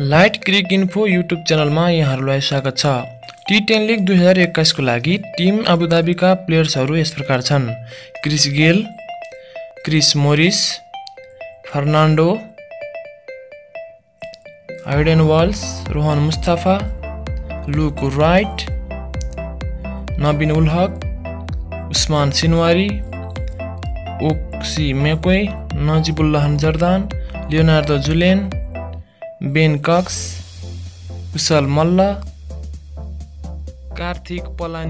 Light क्रिक info YouTube च्यानलमा यहाँहरूलाई स्वागत छ। टी टेन लिग दुई हजार एक्काइसको लागि टिम अबुधाबीका प्लेयर्सहरू यस प्रकार छन्। Chris Gayle Chris Morris Fernando Aiden Walsh Rohan Mustafa Luke Wright Nabin ul Haq Usman Shinwari ओक्सी McCoy Najibullah Zadran Leonardo Julien Ben Cox Kushal Malla Karthik Palani.